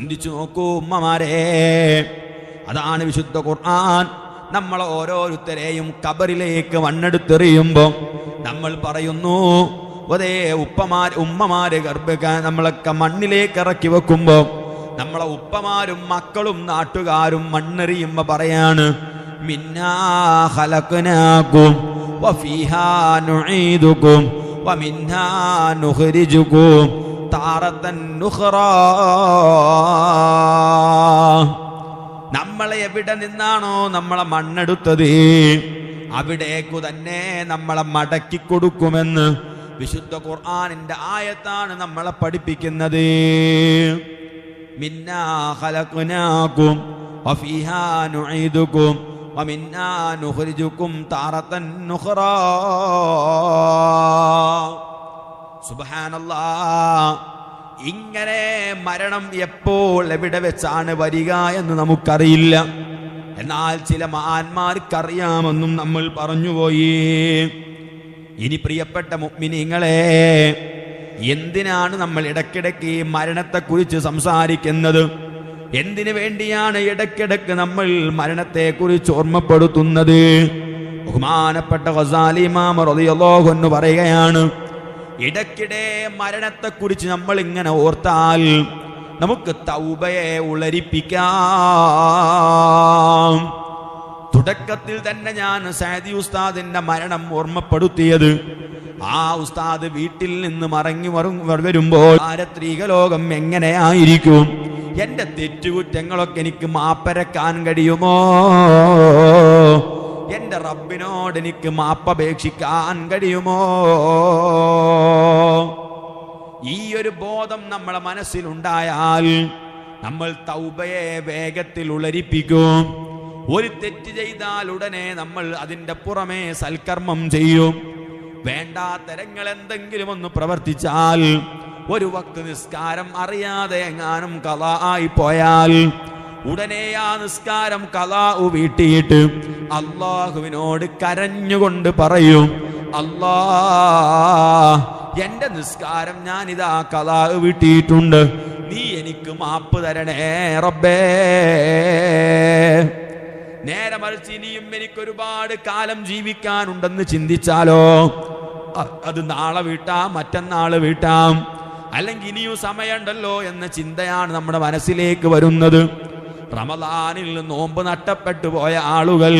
ചിന്തിച്ചു നോക്കൂ ഉമ്മമാരെ. അതാണ് വിശുദ്ധ ഖുർആൻ. നമ്മൾ ഓരോരുത്തരെയും കബറിലേക്ക് മണ്ണെടുത്തെറിയുമ്പോൾ നമ്മൾ പറയുന്നു അതേ ഉപ്പമാർ ഉമ്മമാര് ഗർഭിക്കാൻ നമ്മളൊക്കെ മണ്ണിലേക്ക് ഇറക്കി വെക്കുമ്പോ നമ്മളെ ഉപ്പമാരും മക്കളും നാട്ടുകാരും മണ്ണെറിയുമ്പോ പറയാണ് മിന്നാഹലക്കുനാക്കും വഫീഹാ താറത്തൻ നമ്മളെ എവിടെ നിന്നാണോ നമ്മളെ മണ്ണെടുത്തത്? അവിടേക്കു തന്നെ നമ്മളെ മടക്കി കൊടുക്കുമെന്ന് വിശുദ്ധ ഖുർആാനിന്റെ ആയത്താണ് നമ്മളെ പഠിപ്പിക്കുന്നത്. മിന്നാ ഖലഖനാകും വഫീഹാ നുഈദുകും വമിന്നാ സുബ്ഹാനല്ലാ. ഇങ്ങനെ മരണം എപ്പോൾ എവിടെ വെച്ചാണ് വരിക എന്ന് നമുക്കറിയില്ല. എന്നാൽ ചില മഹാന്മാർക്കറിയാമെന്നും നമ്മൾ പറഞ്ഞുപോയി. ഇനി പ്രിയപ്പെട്ട മുഗ്മിനിങ്ങളെ എന്തിനാണ് നമ്മൾ ഇടയ്ക്കിടയ്ക്ക് ഈ മരണത്തെക്കുറിച്ച് സംസാരിക്കുന്നത്? എന്തിനു വേണ്ടിയാണ് ഇടയ്ക്കിടയ്ക്ക് നമ്മൾ മരണത്തെക്കുറിച്ച് ഓർമ്മപ്പെടുത്തുന്നത്? ബഹുമാനപ്പെട്ട റളിയല്ലാഹു അൻഹു പറയുകയാണ് ഇടയ്ക്കിടെ മരണത്തെക്കുറിച്ച് നമ്മൾ ഇങ്ങനെ ഓർത്താൽ നമുക്ക് തൗബയെ ഉളരിപ്പിക്കാം. തുടക്കത്തിൽ തന്നെ ഞാൻ സാദി ഉസ്താദിന്റെ മരണം ഓർമ്മപ്പെടുത്തിയത്. ആ ഉസ്താദ് വീട്ടിൽ നിന്ന് മറങ്ങി വരും- വരുമ്പോൾ ആരത്രീക ലോകം എങ്ങനെയായിരിക്കും? എന്റെ തെറ്റുകുറ്റങ്ങളൊക്കെ എനിക്ക് മാപ്പരക്കാൻ കഴിയുമോ? റബ്ബിനോട് എനിക്ക് മാപ്പപേക്ഷിക്കാൻ കഴിയുമോ? ഈ ഒരു ബോധം നമ്മളെ മനസ്സിലുണ്ടായാൽ നമ്മൾ തൗബയെ വേഗത്തിൽ ഉളരിപ്പിക്കും. ഒരു തെറ്റ് ചെയ്താൽ ഉടനെ നമ്മൾ അതിന്റെ പുറമെ സൽക്കർമ്മം ചെയ്യും. വേണ്ടാത്തരങ്ങൾ എന്തെങ്കിലും ഒന്ന് പ്രവർത്തിച്ചാൽ ഒരു വക്ക് നിസ്കാരം അറിയാതെ എങ്ങാനും കഥ ആയി പോയാൽ ഉടനെ ആ നിസ്കാരം കലാ വീട്ടിയിട്ട് അള്ളാഹുവിനോട് കരഞ്ഞുകൊണ്ട് പറയും അല്ലാ എന്റെ നിസ്കാരം ഞാൻ ഞാനിതാ കലാ വീട്ടിയിട്ടുണ്ട്. നീ എനിക്ക് മാപ്പ് തരണേ റബ്ബേ. നേരെ മറിച്ച് ഇനിയും എനിക്ക് ഒരുപാട് കാലം ജീവിക്കാനുണ്ടെന്ന് ചിന്തിച്ചാലോ? അത് നാളെ വീട്ടാം മറ്റന്നാൾ വീട്ടാം. അല്ലെങ്കിൽ ഇനിയും സമയമുണ്ടല്ലോ എന്ന ചിന്തയാണ് നമ്മുടെ മനസ്സിലേക്ക് വരുന്നത്. റമദാനിൽ നോമ്പ് നഷ്ടപ്പെട്ടു പോയ ആളുകൾ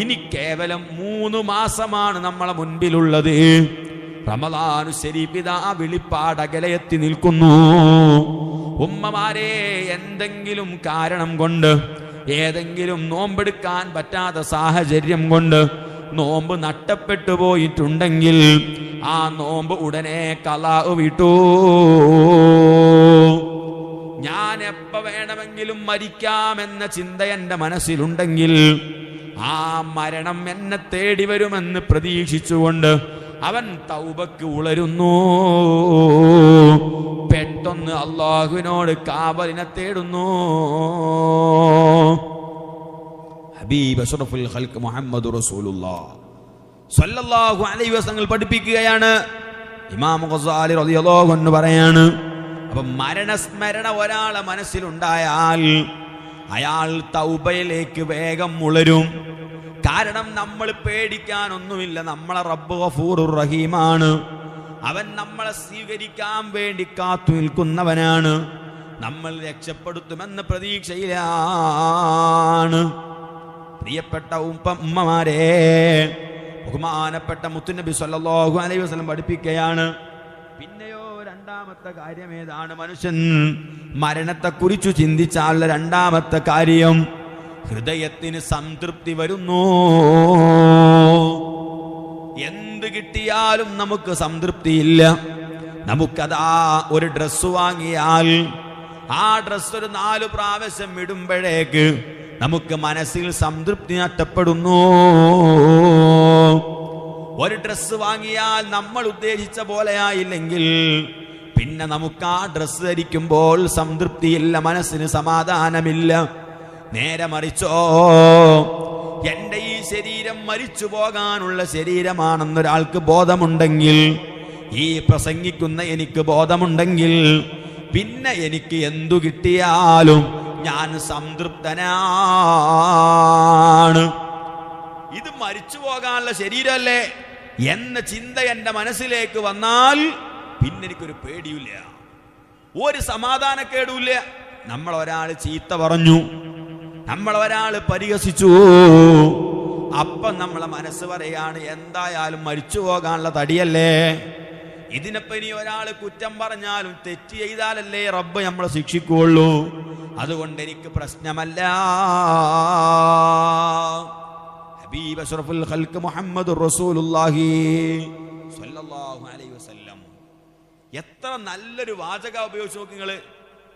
ഇനി കേവലം മൂന്ന് മാസമാണ് നമ്മളെ മുൻപിലുള്ളത്. റമദാനു ശരീപിത വിളിപ്പാടകലയെത്തി നിൽക്കുന്നു. ഉമ്മമാരെ എന്തെങ്കിലും കാരണം കൊണ്ട് ഏതെങ്കിലും നോമ്പെടുക്കാൻ പറ്റാത്ത സാഹചര്യം കൊണ്ട് നോമ്പ് നഷ്ടപ്പെട്ടു പോയിട്ടുണ്ടെങ്കിൽ ആ നോമ്പ് ഉടനെ കലാവ് വിട്ടു. ഞാൻ എപ്പ വേണമെങ്കിലും മരിക്കാമെന്ന ചിന്ത എന്റെ മനസ്സിലുണ്ടെങ്കിൽ ആ മരണം എന്നെ തേടി വരുമെന്ന് പ്രതീക്ഷിച്ചുകൊണ്ട് അവൻ തൗബക്ക് ഉളരുന്നു. പെട്ടെന്ന് അള്ളാഹുവിനോട് കാവലിനെ തേടുന്നു. ഹബീബ് അഷ്റഫുൽ മുഹമ്മദ് റസൂലുള്ള. അലൈഹി വസല്ലം പഠിപ്പിക്കുകയാണ്. ഇമാം റളിയല്ലാഹു അൻഹു പറയാണ് അപ്പൊ മരണസ്മരണ ഒരാളെ മനസ്സിലുണ്ടായാൽ അയാൾ തൗബയിലേക്ക് വേഗം മുളരും കാരണം നമ്മൾ പേടിക്കാനൊന്നുമില്ല. നമ്മളെ റബ്ബ് ഗഫൂർ റഹീമാണ്. അവൻ നമ്മളെ സ്വീകരിക്കാൻ വേണ്ടി കാത്തു നിൽക്കുന്നവനാണ്. നമ്മൾ രക്ഷപ്പെടുത്തുമെന്ന പ്രതീക്ഷയിലാണ്. പ്രിയപ്പെട്ട ഉപ്പ ഉമ്മമാരെ ബഹുമാനപ്പെട്ട മുത്തുനബി സല്ലല്ലാഹു അലൈഹി വസല്ലം പഠിപ്പിക്കുകയാണ് പിന്നെയോ രണ്ടാമത്തെ കാര്യം ഏതാണ് മനുഷ്യൻ മരണത്തെക്കുറിച്ചു ചിന്തിച്ചാലുള്ള രണ്ടാമത്തെ കാര്യം? ഹൃദയത്തിന് സംതൃപ്തി വരുന്നു. എന്ത് കിട്ടിയാലും നമുക്ക് സംതൃപ്തിയില്ല. നമുക്കതാ ഒരു ഡ്രസ്സ് വാങ്ങിയാൽ ആ ഡ്രസ്സ് ഒരു നാലു പ്രാവശ്യം ഇടുമ്പോഴേക്ക് നമുക്ക് മനസ്സിൽ സംതൃപ്തി നഷ്ടപ്പെടുന്നു. ഒരു ഡ്രസ്സ് വാങ്ങിയാൽ നമ്മൾ ഉദ്ദേശിച്ച പോലെയായില്ലെങ്കിൽ പിന്നെ നമുക്ക് ആ ഡ്രസ്സ് ധരിക്കുമ്പോൾ സംതൃപ്തിയില്ല മനസ്സിന് സമാധാനമില്ല. നേരെ മറിച്ചോ എന്റെ ഈ ശരീരം മരിച്ചു പോകാനുള്ള ശരീരമാണെന്നൊരാൾക്ക് ബോധമുണ്ടെങ്കിൽ ഈ പ്രസംഗിക്കുന്ന എനിക്ക് ബോധമുണ്ടെങ്കിൽ പിന്നെ എനിക്ക് എന്തു കിട്ടിയാലും ഞാൻ സംതൃപ്തനാണ്. ഇത് മരിച്ചു പോകാനുള്ള ശരീരമല്ലേ? എന്ന ചിന്ത എന്റെ മനസ്സിലേക്ക് വന്നാൽ പിന്നെ എനിക്കൊരു പേടിയില്ല ഒരു സമാധാനക്കേടുമില്ല. നമ്മൾ ഒരാൾ ചീത്ത പറഞ്ഞു. നമ്മൾ ഒരാൾ പരിഹസിച്ചു. അപ്പം നമ്മളെ മനസ്സ് പറയാണ് എന്തായാലും മരിച്ചു പോകാനുള്ള തടിയല്ലേ? ഇതിനിപ്പോ ഇനി ഒരാൾ കുറ്റം പറഞ്ഞാലും തെറ്റ് ചെയ്താലല്ലേ റബ്ബ് നമ്മളെ ശിക്ഷിക്കുള്ളൂ അതുകൊണ്ട് എനിക്ക് പ്രശ്നമല്ല. ഹബീബ് അഷ്റഫുൽ ഖൽക്ക് മുഹമ്മദ് റസൂലുള്ളാഹി. എത്ര നല്ലൊരു വാചക ഉപയോഗിച്ച് നോക്കി നിങ്ങൾ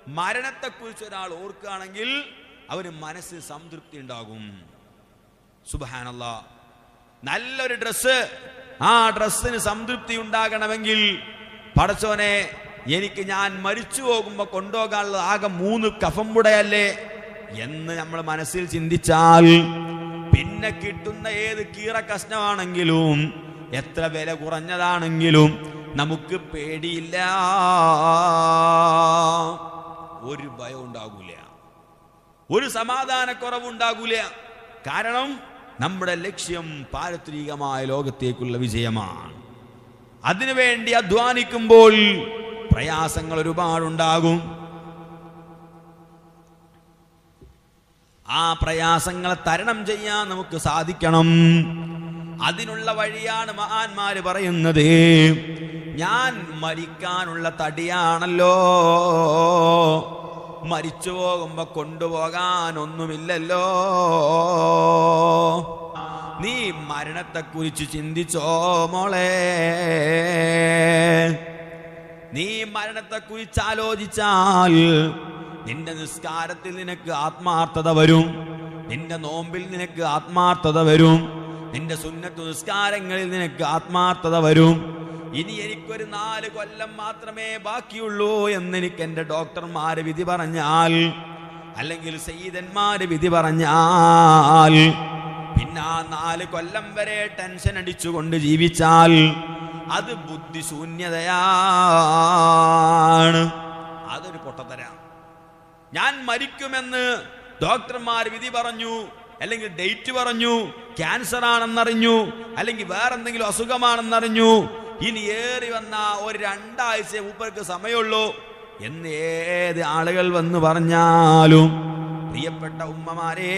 മരണത്തെക്കുറിച്ച് ഒരാൾ ഓർക്കുകയാണെങ്കിൽ അവന് മനസ്സിൽ സംതൃപ്തി ഉണ്ടാകും. സുബാനല്ല നല്ലൊരു ഡ്രസ്സ്. ആ ഡ്രസ്സിന് സംതൃപ്തി ഉണ്ടാകണമെങ്കിൽ പടച്ചോനെ എനിക്ക് ഞാൻ മരിച്ചു പോകുമ്പോൾ കൊണ്ടുപോകാനുള്ളത് ആകെ മൂന്ന് കഫം കൂടെയല്ലേ എന്ന് നമ്മൾ മനസ്സിൽ ചിന്തിച്ചാൽ പിന്നെ കിട്ടുന്ന ഏത് കീറ കഷ്ണമാണെങ്കിലും എത്ര വില കുറഞ്ഞതാണെങ്കിലും നമുക്ക് പേടിയില്ല. ഒരു ഭയം ഉണ്ടാകൂല. ഒരു സമാധാനക്കുറവുണ്ടാകൂല. കാരണം നമ്മുടെ ലക്ഷ്യം പാരത്രികമായ ലോകത്തേക്കുള്ള വിജയമാണ്. അതിനുവേണ്ടി അധ്വാനിക്കുമ്പോൾ പ്രയാസങ്ങൾ ഒരുപാടുണ്ടാകും. ആ പ്രയാസങ്ങളെ തരണം ചെയ്യാൻ നമുക്ക് സാധിക്കണം. അതിനുള്ള വഴിയാണ് മഹാന്മാര് പറയുന്നത്. ഞാൻ മരിക്കാനുള്ള തടിയാണല്ലോ. മരിച്ചു പോകുമ്പോ കൊണ്ടുപോകാൻ ഒന്നുമില്ലല്ലോ നീ മരണത്തെക്കുറിച്ച് ചിന്തിച്ചോ മോളെ? നീ മരണത്തെക്കുറിച്ച് ആലോചിച്ചാൽ നിന്റെ നിസ്കാരത്തിൽ നിനക്ക് ആത്മാർത്ഥത വരും. നിന്റെ നോമ്പിൽ നിനക്ക് ആത്മാർത്ഥത വരും. നിന്റെ സുന്നത്ത് നിസ്കാരങ്ങളിൽ നിനക്ക് ആത്മാർത്ഥത വരും. ഇനി എനിക്കൊരു നാല് കൊല്ലം മാത്രമേ ബാക്കിയുള്ളൂ എന്ന് എനിക്ക് എന്റെ ഡോക്ടർമാര് വിധി പറഞ്ഞാൽ അല്ലെങ്കിൽ സയ്യിദന്മാര് വിധി പറഞ്ഞാൽ. പിന്നെ ആ നാല് കൊല്ലം വരെ ടെൻഷൻ അടിച്ചുകൊണ്ട് ജീവിച്ചാൽ അത് ബുദ്ധിശൂന്യതയാണ്. അതൊരു പൊട്ടത്തരാ ഞാൻ മരിക്കുമെന്ന് ഡോക്ടർമാർ വിധി പറഞ്ഞു അല്ലെങ്കിൽ ഡേറ്റ് പറഞ്ഞു ക്യാൻസർ ആണെന്നറിഞ്ഞു അല്ലെങ്കിൽ വേറെന്തെങ്കിലും അസുഖമാണെന്നറിഞ്ഞു ഇനി ഏറി വന്ന ഒരു രണ്ടാഴ്ച മൂപ്പർക്ക് സമയമുള്ളൂ. എന്ന് ഏത് ആളുകൾ വന്ന് പറഞ്ഞാലും പ്രിയപ്പെട്ട ഉമ്മമാരെ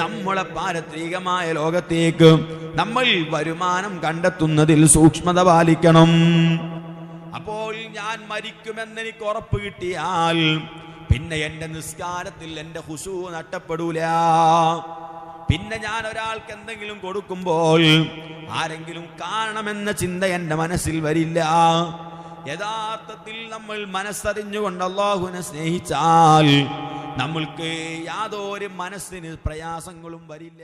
നമ്മളെ പാരത്രികമായ ലോകത്തേക്ക് നമ്മൾ വരുമാനം കണ്ടെത്തുന്നതിൽ സൂക്ഷ്മത പാലിക്കണം. അപ്പോൾ ഞാൻ മരിക്കുമെന്ന് എനിക്ക് ഉറപ്പ് കിട്ടിയാൽ പിന്നെ എന്റെ നിസ്കാരത്തിൽ എന്റെ ഹുസു നഷ്ടപ്പെടൂല. പിന്നെ ഞാൻ ഒരാൾക്ക് എന്തെങ്കിലും കൊടുക്കുമ്പോൾ ആരെങ്കിലും കാണണമെന്ന ചിന്ത എന്റെ മനസ്സിൽ വരില്ല. യഥാർത്ഥത്തിൽ നമ്മൾ മനസ്സറിഞ്ഞുകൊണ്ട് അള്ളാഹുവിനെ സ്നേഹിച്ചാൽ നമ്മൾക്ക് യാതൊരു മനസ്സിന് പ്രയാസങ്ങളും വരില്ല.